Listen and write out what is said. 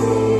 Lord.